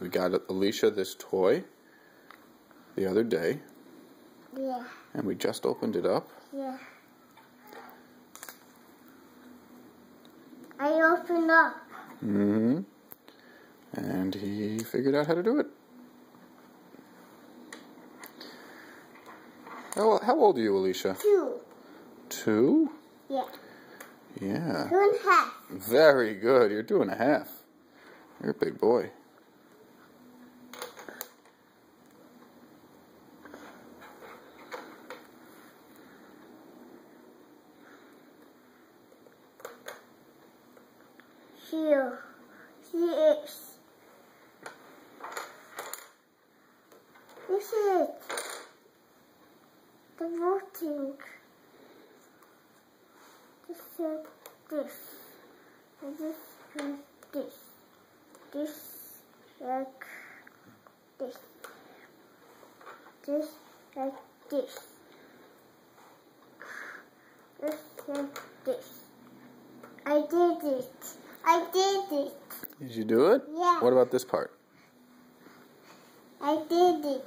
We got Elisha this toy the other day. Yeah. And we just opened it up. Yeah. I opened up. Mm-hmm. And he figured out how to do it. How, how old are you, Elisha? Two. Two? Yeah. Yeah. Two and a half. Very good. You're doing a half. You're a big boy. Here. He is. This is the voting. This is this. And this is this. This like this. This like this. This like this. I did it. I did it. Did you do it? Yeah. What about this part? I did it.